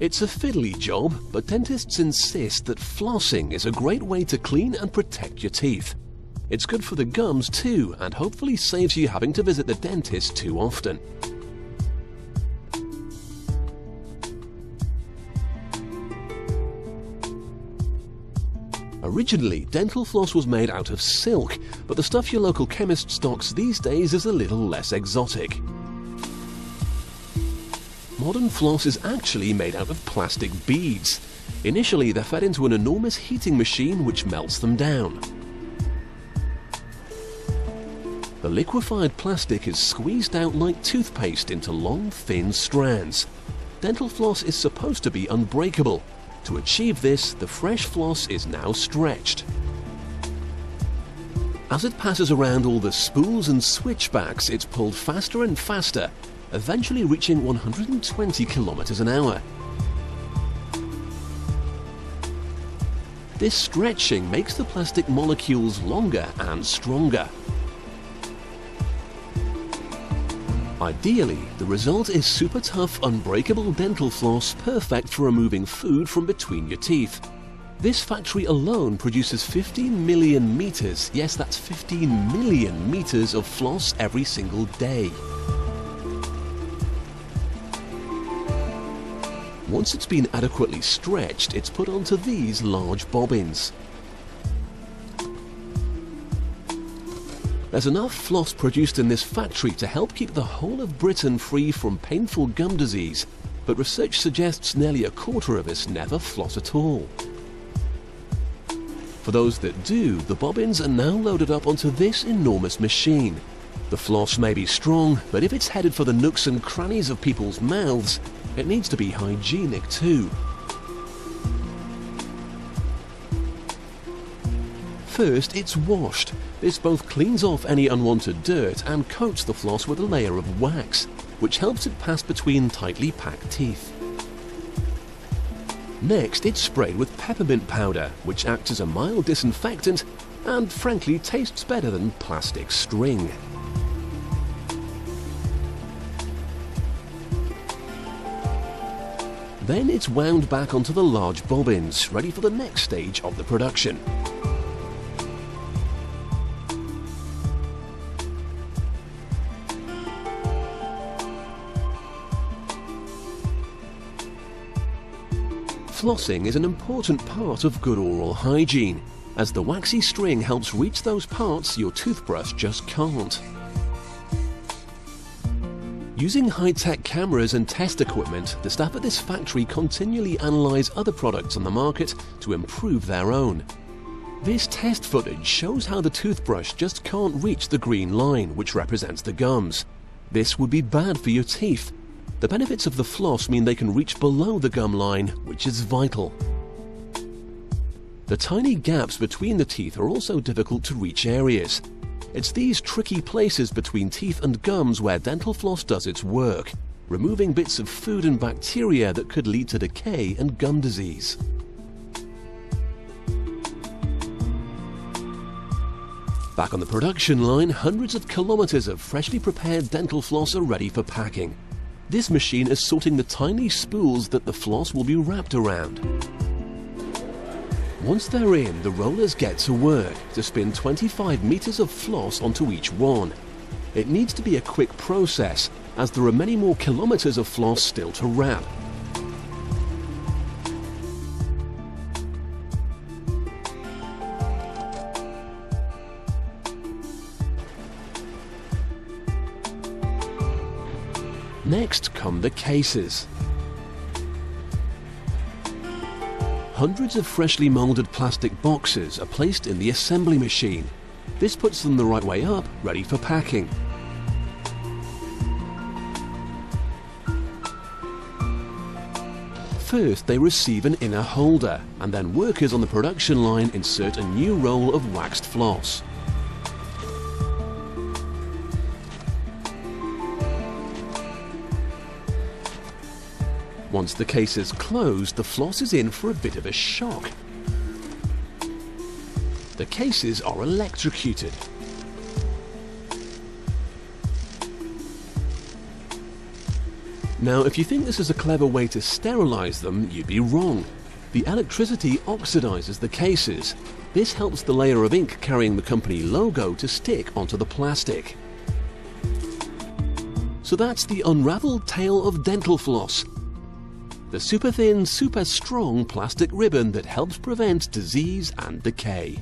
It's a fiddly job, but dentists insist that flossing is a great way to clean and protect your teeth. It's good for the gums too, and hopefully saves you having to visit the dentist too often. Originally, dental floss was made out of silk, but the stuff your local chemist stocks these days is a little less exotic. Modern floss is actually made out of plastic beads. Initially, they're fed into an enormous heating machine which melts them down. The liquefied plastic is squeezed out like toothpaste into long, thin strands. Dental floss is supposed to be unbreakable. To achieve this, the fresh floss is now stretched. As it passes around all the spools and switchbacks, it's pulled faster and faster, eventually reaching 120 kilometers an hour. This stretching makes the plastic molecules longer and stronger. Ideally, the result is super tough, unbreakable dental floss perfect for removing food from between your teeth. This factory alone produces 15 million meters, yes that's 15 million meters of floss every single day. Once it's been adequately stretched, it's put onto these large bobbins. There's enough floss produced in this factory to help keep the whole of Britain free from painful gum disease, but research suggests nearly a quarter of us never floss at all. For those that do, the bobbins are now loaded up onto this enormous machine. The floss may be strong, but if it's headed for the nooks and crannies of people's mouths, it needs to be hygienic too. First, it's washed. This both cleans off any unwanted dirt and coats the floss with a layer of wax, which helps it pass between tightly packed teeth. Next, it's sprayed with peppermint powder, which acts as a mild disinfectant and frankly tastes better than plastic string. Then it's wound back onto the large bobbins, ready for the next stage of the production. Flossing is an important part of good oral hygiene, as the waxy string helps reach those parts your toothbrush just can't. Using high-tech cameras and test equipment, the staff at this factory continually analyse other products on the market to improve their own. This test footage shows how the toothbrush just can't reach the green line, which represents the gums. This would be bad for your teeth. The benefits of the floss mean they can reach below the gum line, which is vital. The tiny gaps between the teeth are also difficult to reach areas. It's these tricky places between teeth and gums where dental floss does its work, removing bits of food and bacteria that could lead to decay and gum disease. Back on the production line, hundreds of kilometers of freshly prepared dental floss are ready for packing. This machine is sorting the tiny spools that the floss will be wrapped around. Once they're in, the rollers get to work to spin 25 meters of floss onto each one. It needs to be a quick process, as there are many more kilometers of floss still to wrap. Next come the cases. Hundreds of freshly molded plastic boxes are placed in the assembly machine. This puts them the right way up, ready for packing. First, they receive an inner holder, and then workers on the production line insert a new roll of waxed floss. Once the case is closed, the floss is in for a bit of a shock. The cases are electrocuted. Now, if you think this is a clever way to sterilize them, you'd be wrong. The electricity oxidizes the cases. This helps the layer of ink carrying the company logo to stick onto the plastic. So that's the unraveled tale of dental floss. The super thin, super strong plastic ribbon that helps prevent disease and decay.